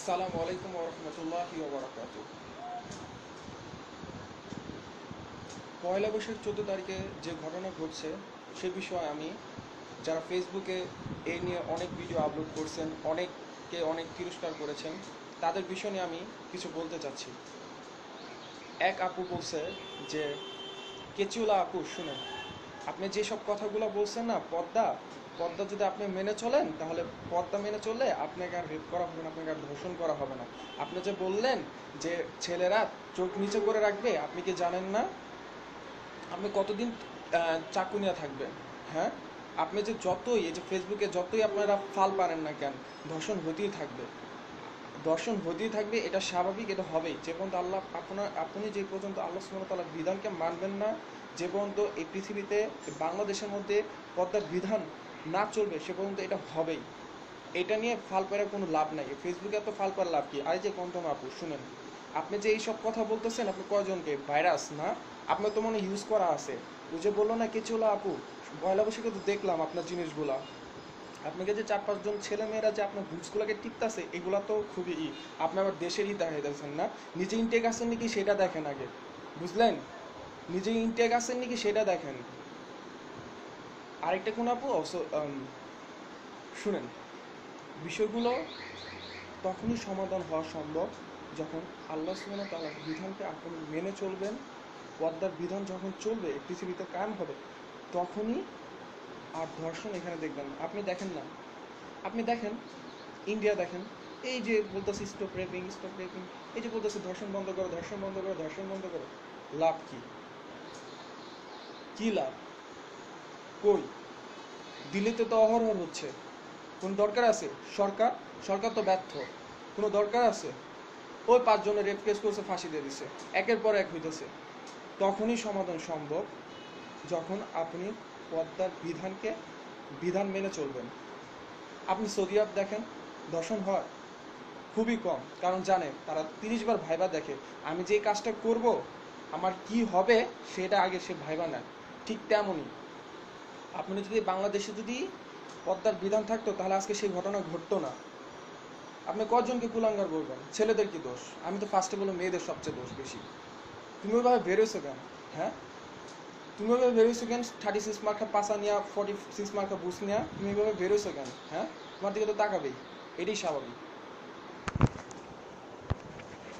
আসসালামু আলাইকুম ওরহমতুল্লাহি ওবরাকাত পয়লা বৈশাখ চোদ্দ তারিখে যে ঘটনা ঘটছে, সে বিষয়ে আমি যারা ফেসবুকে এই নিয়ে অনেক ভিডিও আপলোড করছেন, অনেককে অনেক তিরস্কার করেছেন, তাদের বিষয় নিয়ে আমি কিছু বলতে চাচ্ছি। এক আপু বলছে যে, কেচুলা আপু, শুনেন। আপনি যেসব কথাগুলো বলছেন না, পদ্মা পদ্মা যদি আপনি মেনে চলেন, তাহলে পদ্মা মেনে চললে আপনাকে আর রেপ করা হবে না, আপনাকে আর ধর্ষণ করা হবে না। আপনি যে বললেন যে ছেলেরা চোখ নিচে করে রাখবে, আপনি কি জানেন না? আপনি কতদিন চাকু নিয়ে থাকবেন হ্যাঁ? আপনি যে যতই, এই যে ফেসবুকে যতই আপনারা ফাল পারেন না কেন, ধর্ষণ হতেই থাকবে। দর্শন হতেই থাকবে, এটা স্বাভাবিক, এটা হবেই। যে পর্যন্ত আল্লাহ আপনার, আপনি যে পর্যন্ত আল্লাহ ওয়া বিধানকে মানবেন না, যে পর্যন্ত এই পৃথিবীতে বাংলাদেশের মধ্যে পদ্মার বিধান না চলবে, সে পর্যন্ত এটা হবেই। এটা নিয়ে ফাল পাড়ার কোনো লাভ নাই। ফেসবুকে এত ফাল পাড়ার লাভ কি? আর যে কন্তম আপু, শুনেন, আপনি যে এইসব কথা বলতেছেন, আপনি কয়জনকে? ভাইরাস না? আপনার তো মনে ইউজ করা আছে। ও যে বলল না, কে চলো আপু? পয়লা বৈশাখে তো দেখলাম আপনার জিনিসগুলা। আপনাকে যে চার পাঁচজন ছেলে মেয়েরা যে আপনার বুকসগুলোকে টিপতেছে এগুলা তো খুবই ই। আপনি আবার দেশেরই দেখাইতেছেন না। নিজে ইনটেক আছেন নাকি সেটা দেখেন আগে। বুঝলেন? নিজে ইনটেক আছেন নাকি সেটা দেখেন। আরেকটা কোন আপু? um, শুনেন। বিষয়গুলো তখনই সমাধান হওয়া সম্ভব যখন আল্লাহ ওয়া তাআলার বিধানকে আপনি মেনে চলবেন। পদ্মার বিধান যখন চলবে পৃথিবীতে কায়েম হবে তখনই আর ধর্ষণ এখানে দেখবেন। না। আপনি দেখেন না। আপনি দেখেন, ইন্ডিয়া দেখেন, এই যে বলতেছে স্টপ রেপিং স্টপ রেপিং এই যে বলতেছে ধর্ষণ বন্ধ করো, ধর্ষণ বন্ধ করো, ধর্ষণ বন্ধ করো, লাভ কি? কি লাভ? কই? দিল্লিতে তো অহরহর হচ্ছে। কোন দরকার আছে? সরকার? সরকার তো ব্যর্থ। কোনো দরকার আছে? ওই পাঁচজনের রেপ কেস করছে, ফাঁসি দিয়ে দিছে। একের পর এক হইতেছে। তখনই সমাধান সম্ভব যখন আপনি পদ্মার বিধানকে, বিধান মেনে চলবেন। আপনি সৌদি আরব দেখেন, দর্শন হয় খুবই কম। কারণ জানে, তারা তিরিশ বার ভাইবা দেখে, আমি যে কাজটা করব, আমার কি হবে সেটা আগে সে ভাইবা নেয়। ঠিক তেমনই। আপনি যদি বাংলাদেশে যদি পদ্মার বিধান থাকতো, তাহলে আজকে সেই ঘটনা ঘটতো না। আপনি কজনকে কুলাঙ্গার বলবেন? ছেলেদের কি দোষ? আমি তো ফার্স্টে বলব মেয়েদের সবচেয়ে দোষ বেশি। তুমি ওইভাবে বেরোছো কেন? হ্যাঁ? তুমি ওইভাবে বেরোইছো কেন? থার্টি সিক্স মার্কের পাশা নেওয়া ফর্টি সিক্স মার্কে বুস নেওয়া তুমি ওইভাবে বেরোইছো কেন? হ্যাঁ? তোমার দিকে তো তাকাবেই, এটাই স্বাভাবিক।